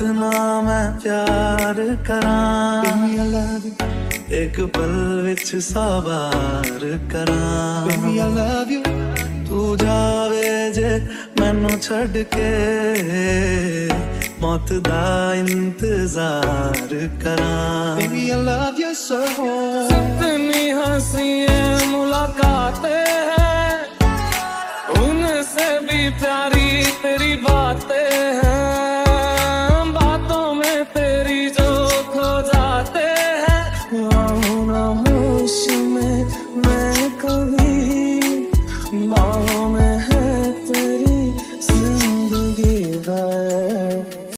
ਇਤਨਾ ਮੈਂ ਪਿਆਰ ਕਰਾਂ। ਇੱਕ ਪਲ ਵਿੱਚ ਸਵਾਰ ਕਰਾਂ। ਬੇਬੀ ਆਈ ਲਵ ਯੂ ਤੂੰ ਜਾਵੇ ਜੇ ਮੈਨੂੰ ਛੱਡ ਕੇ ਮੌਤ ਦਾ ਇੰਤਜ਼ਾਰ ਕਰਾਂ। ਬੇਬੀ ਆਈ ਲਵ ਯੂ ਸੋ ਸਤਨੀ ਹਸੀ ਮੁਲਾਕਾਤ ਹੈ। ਉਨਸੇ ਵੀ ਪਿਆਰੀ में है तेरी ज़िंदगी भर